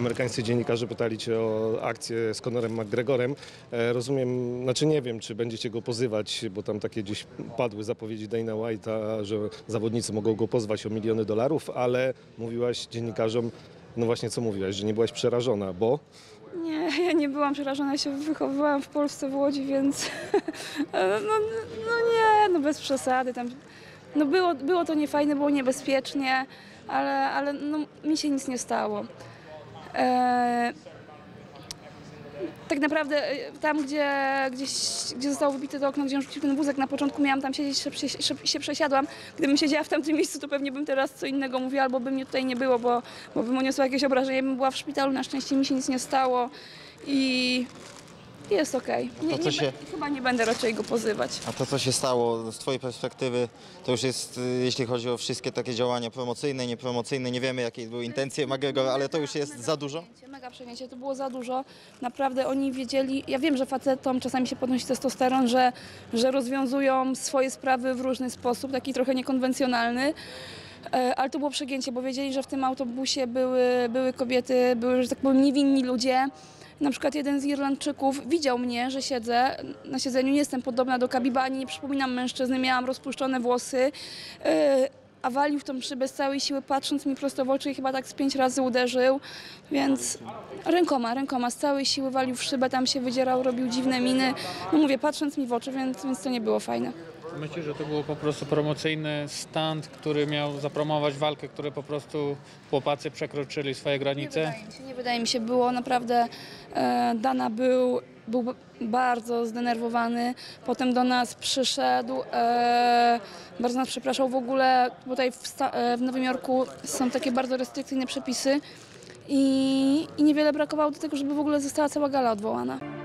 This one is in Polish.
Amerykańscy dziennikarze pytali cię o akcję z Conorem McGregorem. E, Rozumiem, znaczy nie wiem, czy będziecie go pozywać, bo tam takie gdzieś padły zapowiedzi Dana White'a, że zawodnicy mogą go pozwać o miliony dolarów, ale mówiłaś dziennikarzom, no właśnie co mówiłaś, że nie byłaś przerażona, bo Nie, ja nie byłam przerażona, ja się wychowywałam w Polsce, w Łodzi, więc no, no nie, no bez przesady. Tam, no było, było to niefajne, było niebezpiecznie, ale, ale no, mi się nic nie stało. E, tak naprawdę e, tam, gdzie, gdzieś, gdzie zostało wybite to okno, gdzie rzucił ten wózek na początku, miałam tam siedzieć, się, się, się przesiadłam. Gdybym siedziała w tamtym miejscu, to pewnie bym teraz co innego mówiła, albo by mnie tutaj nie było, bo, bo bym uniosła jakieś obrażenie. Bym była w szpitalu, na szczęście mi się nic nie stało i jest okej. Nie, co nie, się- be- Chyba nie będę raczej go pozywać. A to, co się stało z Twojej perspektywy, to już jest, y, jeśli chodzi o wszystkie takie działania promocyjne, niepromocyjne, nie wiemy, jakie były intencje McGregora, ale to już jest za dużo? Przegięcie, Mega przegięcie, to było za dużo. Naprawdę oni wiedzieli, ja wiem, że facetom czasami się podnosi testosteron, że, że rozwiązują swoje sprawy w różny sposób, taki trochę niekonwencjonalny. E, Ale to było przegięcie, bo wiedzieli, że w tym autobusie były, były kobiety, były, że tak powiem, niewinni ludzie. Na przykład jeden z Irlandczyków widział mnie, że siedzę na siedzeniu, nie jestem podobna do Kabiba, ani nie przypominam mężczyzny, miałam rozpuszczone włosy. A walił w tą szybę z całej siły, patrząc mi prosto w oczy i chyba tak z pięć razy uderzył, więc rękoma, rękoma, z całej siły walił w szybę, tam się wydzierał, robił dziwne miny. No mówię, patrząc mi w oczy, więc, więc to nie było fajne. Myślę, że to było po prostu promocyjny stand, który miał zapromować walkę, które po prostu chłopacy przekroczyli swoje Nie granice. wydaje mi się, nie wydaje mi się, było naprawdę, e, Dana był, był bardzo zdenerwowany, potem do nas przyszedł, e, bardzo nas przepraszał w ogóle, tutaj w, e, w Nowym Jorku są takie bardzo restrykcyjne przepisy i, i niewiele brakowało do tego, żeby w ogóle została cała gala odwołana.